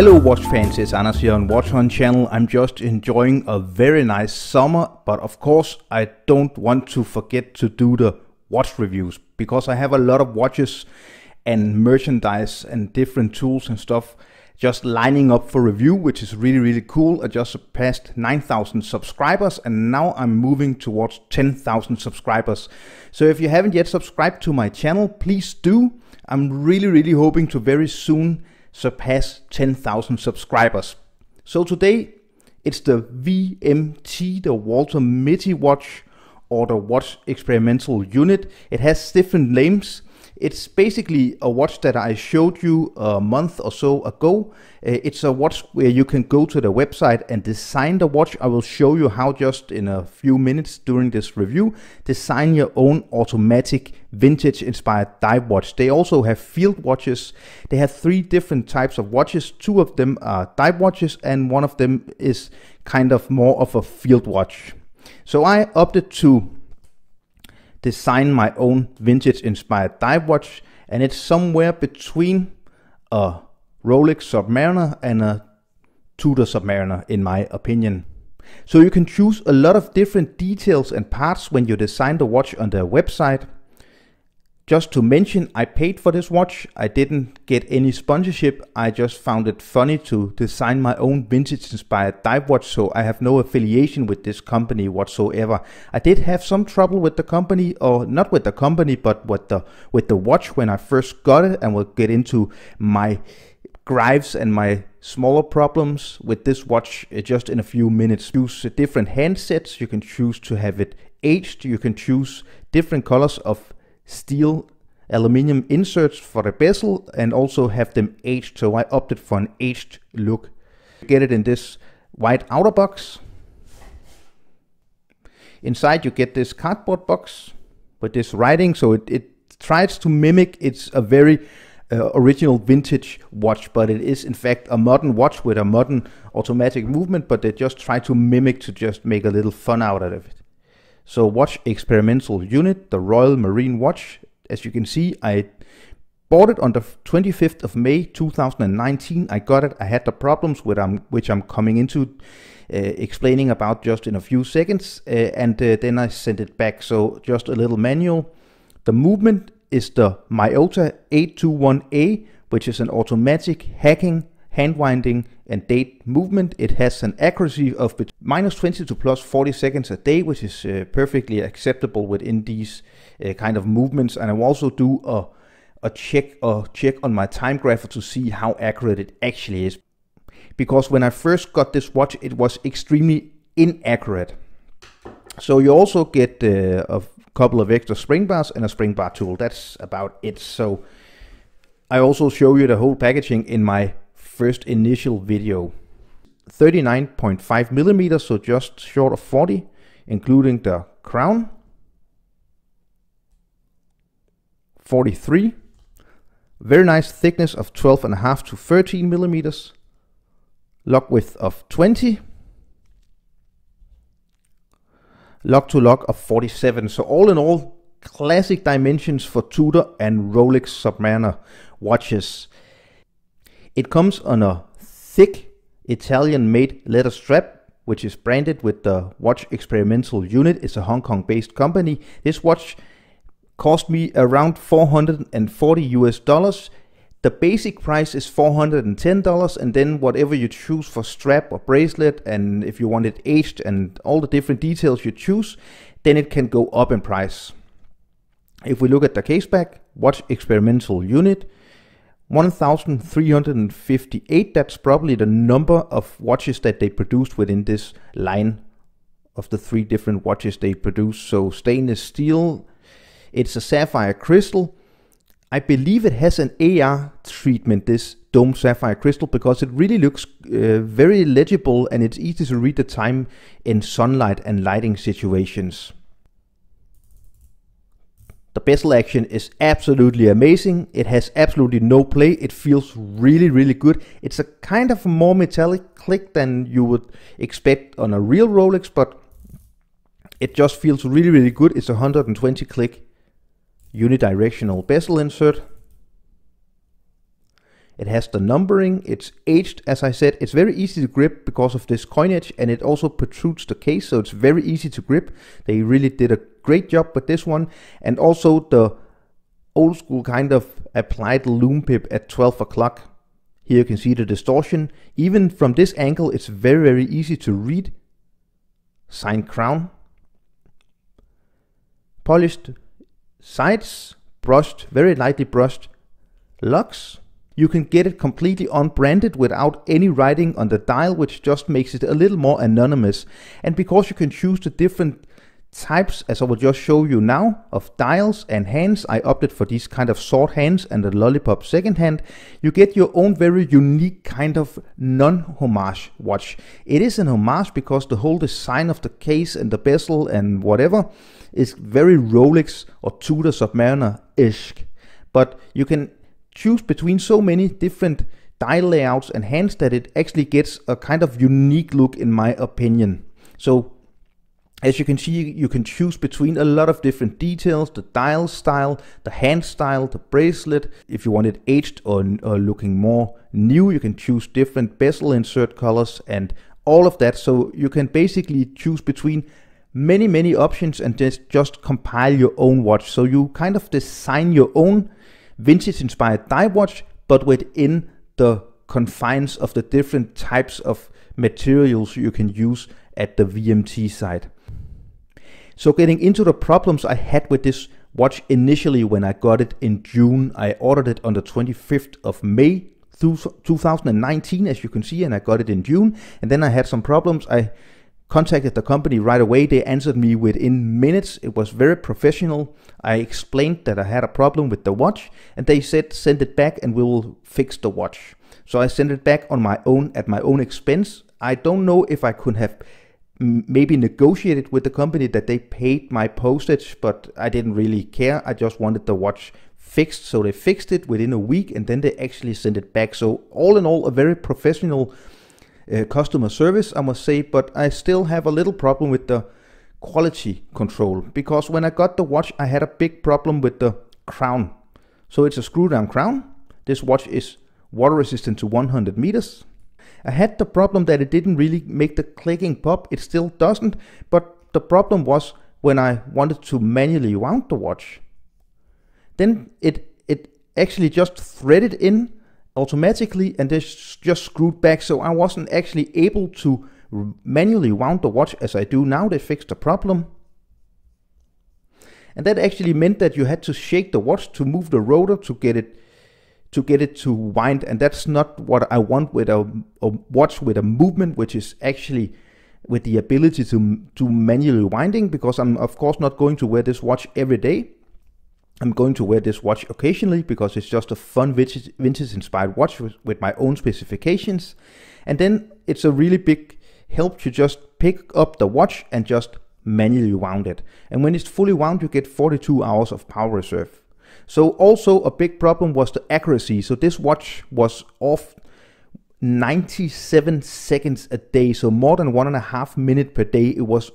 Hello watch fans, it's Anders here on Watch Hunt channel. I'm just enjoying a very nice summer, but of course I don't want to forget to do the watch reviews because I have a lot of watches and merchandise and different tools and stuff just lining up for review, which is really, really cool. I just surpassed 9,000 subscribers and now I'm moving towards 10,000 subscribers. So if you haven't yet subscribed to my channel, please do. I'm really, really hoping to very soon surpass 10,000 subscribers. So today it's the WMT, the Walter Mitty watch or the watch experimental unit. It has different names. It's basically a watch that I showed you a month or so ago. Uh, it's a watch where you can go to the website and design the watch. I will show you how just in a few minutes during this review, design your own automatic vintage inspired dive watch. They also have field watches. They have three different types of watches. Two of them are dive watches and one of them is kind of more of a field watch. So I opted to design my own vintage inspired dive watch and it's somewhere between a Rolex Submariner and a Tudor Submariner in my opinion. So you can choose a lot of different details and parts when you design the watch on their website. Just to mention, I paid for this watch. I didn't get any sponsorship. I just found it funny to design my own vintage inspired dive watch, so I have no affiliation with this company whatsoever. I did have some trouble with the company, or not with the company, but with the with the watch when I first got it, and we'll get into my gripes and my smaller problems with this watch just in a few minutes. Use different handsets. You can choose to have it aged. You can choose different colors of steel aluminium inserts for the bezel and also have them aged. So I opted for an aged look. Get it in this white outer box. Inside you get this cardboard box with this writing. So it, it tries to mimic, it's a very uh, original vintage watch, but it is in fact a modern watch with a modern automatic movement, but they just try to mimic to just make a little fun out of it. So watch experimental unit, the Royal Marine watch. As you can see, I bought it on the 25th of May 2019. I got it. I had the problems with um, which I'm coming into uh, explaining about just in a few seconds, uh, and uh, then I sent it back. So just a little manual. The movement is the Miyota 821A, which is an automatic hacking hand winding and date movement. It has an accuracy of minus 20 to plus 40 seconds a day, which is uh, perfectly acceptable within these uh, kind of movements. And I will also do a, a check a check on my time grapher to see how accurate it actually is. Because when I first got this watch, it was extremely inaccurate. So you also get uh, a couple of extra spring bars and a spring bar tool. That's about it. So I also show you the whole packaging in my first initial video. 39.5 millimeters, so just short of 40, including the crown. 43. Very nice thickness of 12.5 to 13 millimeters. Lug width of 20. Lug to lug of 47. So all in all, classic dimensions for Tudor and Rolex Submariner watches. It comes on a thick Italian made leather strap, which is branded with the Watch Experimental Unit. It's a Hong Kong based company. This watch cost me around 440 US dollars. The basic price is $410 and then whatever you choose for strap or bracelet and if you want it aged and all the different details you choose, then it can go up in price. If we look at the case back, watch experimental unit, 1358, that's probably the number of watches that they produced within this line of the three different watches they produce. So stainless steel, it's a sapphire crystal. I believe it has an AR treatment, this dome sapphire crystal, because it really looks uh, very legible and it's easy to read the time in sunlight and lighting situations. The bezel action is absolutely amazing. It has absolutely no play. It feels really, really good. It's a kind of more metallic click than you would expect on a real Rolex, but it just feels really, really good. It's a 120 click unidirectional bezel insert. It has the numbering, it's aged, as I said. It's very easy to grip because of this coin edge, and it also protrudes the case, so it's very easy to grip. They really did a great job with this one. And also the old school kind of applied lume pip at 12 o'clock. Here you can see the distortion. Even from this angle, it's very, very easy to read. Signed crown. Polished sides, brushed, very lightly brushed lugs. You can get it completely unbranded without any writing on the dial, which just makes it a little more anonymous. And because you can choose the different types, as I will just show you now, of dials and hands, I opted for these kind of short hands and the lollipop second hand, you get your own very unique kind of non-homage watch. It is an homage because the whole design of the case and the bezel and whatever is very Rolex or Tudor Submariner-ish. But you can choose between so many different dial layouts and hands that it actually gets a kind of unique look in my opinion. So as you can see, you can choose between a lot of different details, the dial style, the hand style, the bracelet. If you want it aged or, or looking more new, you can choose different bezel insert colors and all of that. So you can basically choose between many, many options and just, just compile your own watch. So you kind of design your own vintage inspired dive watch, but within the confines of the different types of materials you can use at the WMT side. So getting into the problems I had with this watch initially when I got it in June, I ordered it on the 25th of May 2019 as you can see and I got it in June and then I had some problems. I contacted the company right away. They answered me within minutes. It was very professional. I explained that I had a problem with the watch and they said send it back and we will fix the watch. So I sent it back on my own at my own expense. I don't know if I could have maybe negotiated with the company that they paid my postage, but I didn't really care. I just wanted the watch fixed. So they fixed it within a week and then they actually sent it back. So all in all, a very professional uh, customer service, I must say, but I still have a little problem with the quality control because when I got the watch, I had a big problem with the crown. So it's a screw down crown. This watch is water resistant to 100 meters. I had the problem that it didn't really make the clicking pop. It still doesn't, but the problem was when I wanted to manually wound the watch. Then it it actually just threaded in automatically and this just screwed back so I wasn't actually able to manually wound the watch as I do now. They fixed the problem. And that actually meant that you had to shake the watch to move the rotor to get it to get it to wind and that's not what I want with a, a watch with a movement which is actually with the ability to do manually winding because I'm of course not going to wear this watch every day I'm going to wear this watch occasionally because it's just a fun vintage, vintage inspired watch with, with, my own specifications. And then it's a really big help to just pick up the watch and just manually wound it. And when it's fully wound, you get 42 hours of power reserve. So also a big problem was the accuracy. So this watch was off 97 seconds a day, so more than one and a half minute per day. It was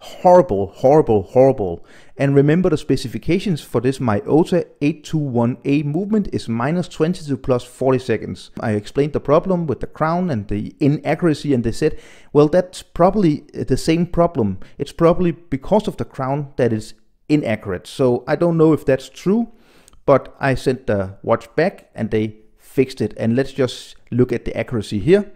horrible, horrible, horrible. And remember the specifications for this Miyota 821A movement is minus 20 to plus 40 seconds. I explained the problem with the crown and the inaccuracy and they said, well, that's probably the same problem. It's probably because of the crown that is inaccurate. So I don't know if that's true, but I sent the watch back and they fixed it. And let's just look at the accuracy here.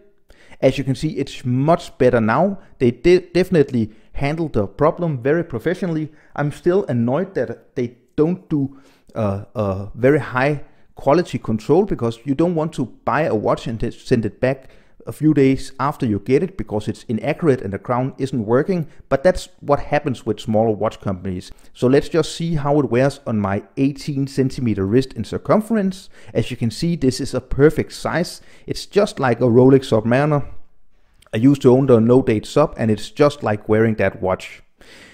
As you can see, it's much better now. They de definitely handled the problem very professionally. I'm still annoyed that they don't do uh, a very high quality control because you don't want to buy a watch and send it back a few days after you get it because it's inaccurate and the crown isn't working. But that's what happens with smaller watch companies. So let's just see how it wears on my 18 centimeter wrist in circumference. As you can see, this is a perfect size. It's just like a Rolex Submariner I used to own the no date sub and it's just like wearing that watch.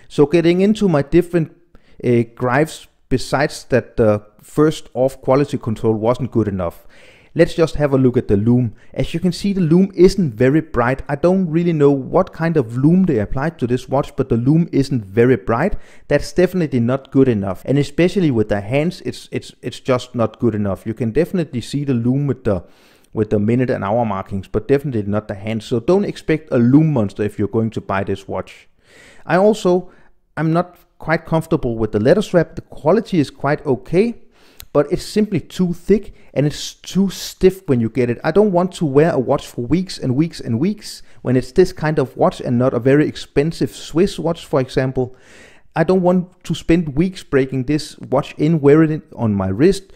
So getting into my different uh, gripes besides that the first off quality control wasn't good enough. Let's just have a look at the lume. As you can see the lume isn't very bright. I don't really know what kind of lume they applied to this watch but the lume isn't very bright. That's definitely not good enough and especially with the hands it's it's it's just not good enough. You can definitely see the lume with the with the minute and hour markings, but definitely not the hands. So don't expect a lume monster if you're going to buy this watch. I also, I'm not quite comfortable with the leather strap. The quality is quite okay, but it's simply too thick and it's too stiff when you get it. I don't want to wear a watch for weeks and weeks and weeks when it's this kind of watch and not a very expensive Swiss watch, for example. I don't want to spend weeks breaking this watch in, wearing it on my wrist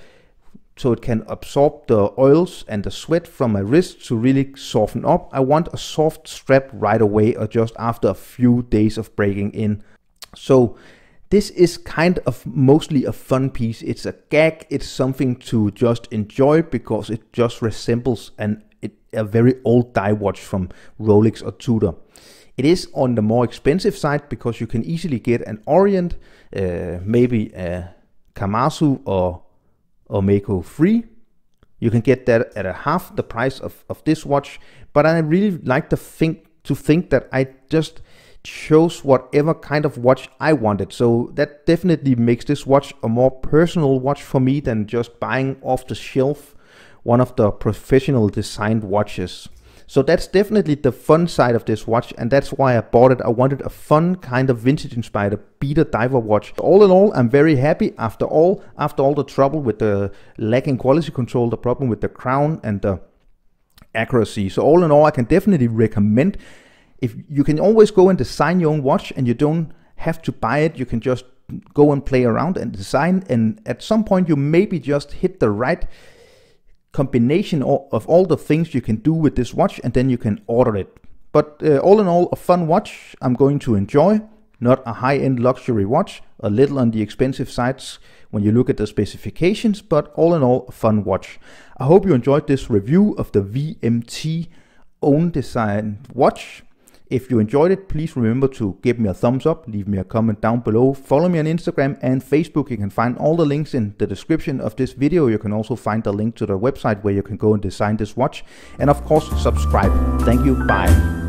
so it can absorb the oils and the sweat from my wrist to really soften up. I want a soft strap right away or just after a few days of breaking in. So this is kind of mostly a fun piece. It's a gag. It's something to just enjoy because it just resembles an a very old die watch from Rolex or Tudor. It is on the more expensive side because you can easily get an Orient, uh, maybe a Kamasu or a Mako free. You can get that at a half the price of, of this watch. But I really like to think to think that I just chose whatever kind of watch I wanted. So that definitely makes this watch a more personal watch for me than just buying off the shelf one of the professional designed watches. So that's definitely the fun side of this watch, and that's why I bought it. I wanted a fun kind of vintage inspired beater diver watch. All in all, I'm very happy after all, after all the trouble with the lacking quality control, the problem with the crown and the accuracy. So all in all, I can definitely recommend if you can always go and design your own watch and you don't have to buy it, you can just go and play around and design and at some point you maybe just hit the right combination of all the things you can do with this watch and then you can order it. But uh, all in all, a fun watch I'm going to enjoy. Not a high end luxury watch, a little on the expensive sides when you look at the specifications, but all in all, a fun watch. I hope you enjoyed this review of the WMT own design watch. If you enjoyed it, please remember to give me a thumbs up, leave me a comment down below, follow me on Instagram and Facebook. You can find all the links in the description of this video. You can also find the link to the website where you can go and design this watch. And of course, subscribe. Thank you. Bye.